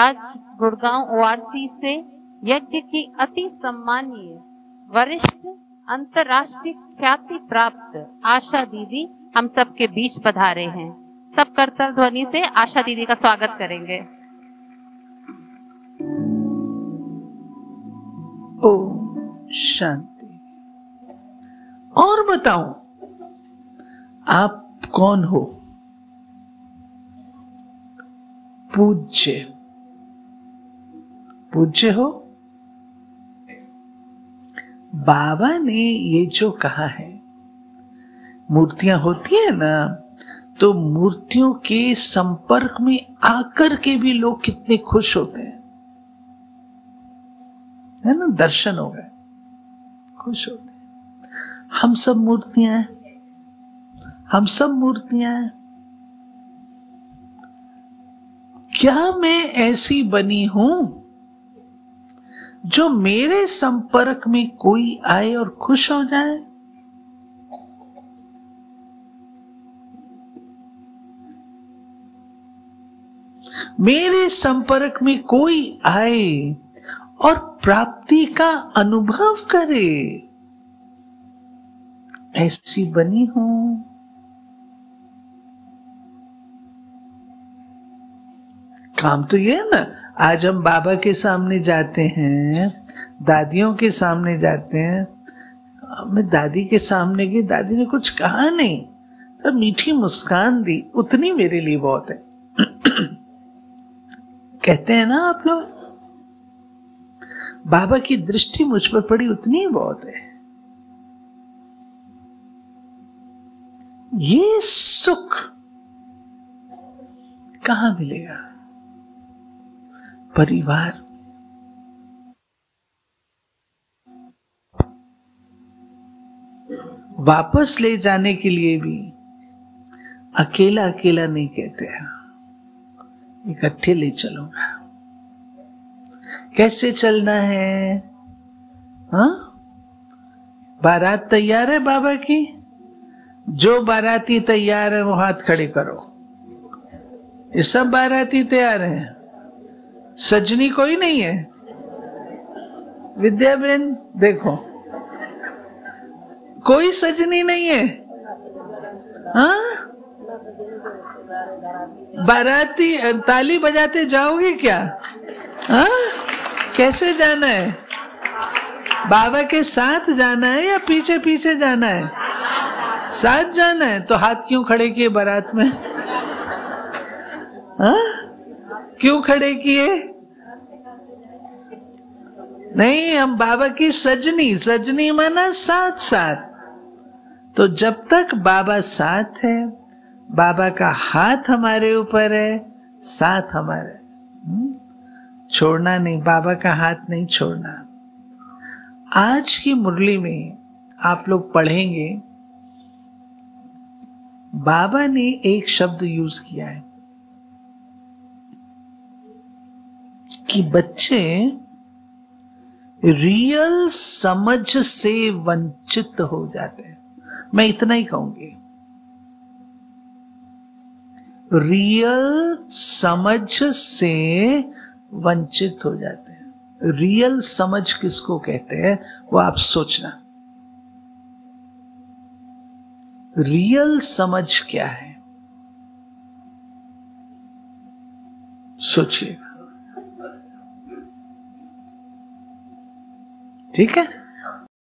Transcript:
आज गुड़गांव ओआरसी से यज्ञ की अति सम्मानीय वरिष्ठ अंतर्राष्ट्रीय ख्याति प्राप्त आशा दीदी हम सबके बीच पधारे हैं। सब करतल ध्वनि से आशा दीदी का स्वागत करेंगे। ओम शांति। और बताओ आप कौन हो? पूज्य। पूज्य हो। बाबा ने ये जो कहा है, मूर्तियाँ होती है ना तो मूर्तियों के संपर्क में आकर के भी लोग कितने खुश होते हैं। है ना, दर्शन हो गए, खुश होते हैं। हम सब मूर्तियाँ हैं, हम सब मूर्तियाँ हैं। क्या मैं ऐसी बनी हूँ? जो मेरे संपर्क में कोई आए और खुश हो जाए। मेरे संपर्क में कोई आए और प्राप्ति का अनुभव करे। ऐसी बनी हूँ। काम तो ये ना आज हम बाबा के सामने जाते हैं, दादियों के सामने जाते हैं। मैं दादी के सामने गई दादी ने कुछ कहा नहीं। तो मीठी मुस्कान दी, उतनी मेरे लिए बहुत है। कहते हैं ना आप लोग, बाबा की दृष्टि मुझ पर पड़ी, उतनी ही बहुत है। ये सुख कहाँ मिलेगा? परिवार। वापस ले जाने के लिए भी अकेला अकेला नहीं कहते हैं। इकट्ठे ले चलूँगा। कैसे चलना है? हा? बारात तैयार है बाबा की? जो बाराती तैयार है, वो हाथ खड़े करो। ये सब बाराती तैयार हैं। सजनी कोई नहीं है। विद्या बहन, देखो। कोई सजनी नहीं है। हाँ? बाराती, ताली बजाते जाओगे क्या? हाँ? कैसे जाना है? बाबा के साथ जाना है या पीछे पीछे जाना है? साथ जाना है तो हाथ क्यों खड़े किए बारात में? हाँ? क्यों खड़े किए? नहीं, हम बाबा की सजनी सजनी माना साथ साथ तो जब तक बाबा साथ है, बाबा का हाथ हमारे ऊपर है, साथ हमारे। छोड़ना नहीं, बाबा का हाथ नहीं छोड़ना। आज की मुरली में आप लोग पढ़ेंगे, बाबा ने एक शब्द यूज़ किया है। कि बच्चे रियल समझ से वंचित हो जाते हैं। मैं इतना ही कहूँगी। रियल समझ से वंचित हो जाते हैं। रियल समझ किसको कहते हैं? वो आप सोचना। रियल समझ क्या है? सोचिएगा ठीक है